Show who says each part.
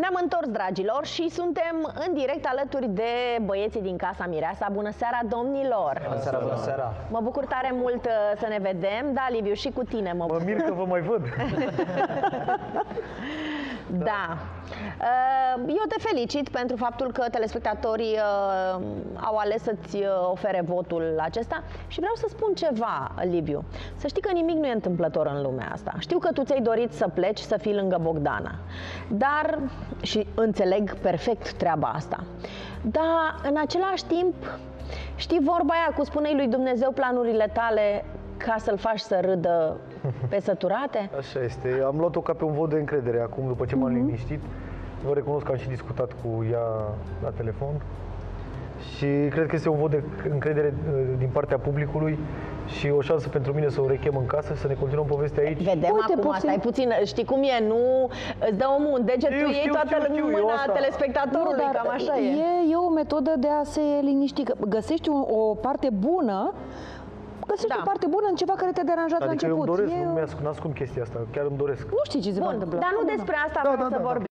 Speaker 1: Ne-am întors, dragilor, și suntem în direct alături de băieții din Casa Mireasa. Bună seara, domnilor!
Speaker 2: Bună seara, bună seara!
Speaker 1: Mă bucur tare mult uh, să ne vedem. Da, Liviu, și cu tine mă
Speaker 3: Mă
Speaker 1: bucur.
Speaker 3: mir că vă mai văd.
Speaker 1: Da. Uh, Eu te felicit pentru faptul că telespectatorii uh, au ales să-ți uh, ofere votul acesta și vreau să spun ceva, Liviu. Să știi că nimic nu e întâmplător în lumea asta. Știu că tu ți-ai dorit să pleci, să fii lângă Bogdana. Dar, și înțeleg perfect treaba asta, dar în același timp, știi vorba aia cu spune lui Dumnezeu planurile tale ca să-l faci să râdă pe săturate?
Speaker 3: Așa este. Am luat-o ca pe un vot de încredere acum, după ce m-am liniștit. Vă recunosc că am și discutat cu ea la telefon. Și cred că este un vot de încredere uh, din partea publicului și o șansă pentru mine să o rechem în casă, să ne continuăm povestea aici.
Speaker 1: Vedem
Speaker 4: Uite,
Speaker 1: acum,
Speaker 4: puțin-
Speaker 1: stai puțin, știi cum e, nu îți dă omul un deget,
Speaker 3: Știu,
Speaker 1: tu iei
Speaker 3: știu,
Speaker 1: toată
Speaker 3: știu, știu, eu
Speaker 1: mâna
Speaker 3: asta-
Speaker 1: telespectatorului,
Speaker 4: Nu, dar
Speaker 1: cam așa e.
Speaker 4: e. E o metodă de a se liniști. Că Găsești o, o parte bună, găsești
Speaker 1: Da.
Speaker 4: o parte bună în ceva care te-a deranjat la
Speaker 3: Adică eu
Speaker 4: început.
Speaker 3: îmi doresc,
Speaker 4: E
Speaker 3: nu
Speaker 4: o-
Speaker 3: mi-ascund, ascund chestia asta, chiar îmi doresc.
Speaker 4: nu știi ce se va
Speaker 1: Bun,
Speaker 4: întâmpla.
Speaker 1: dar nu despre asta
Speaker 3: Da,
Speaker 1: vreau
Speaker 3: da,
Speaker 1: să
Speaker 3: da, da.
Speaker 1: vorbim.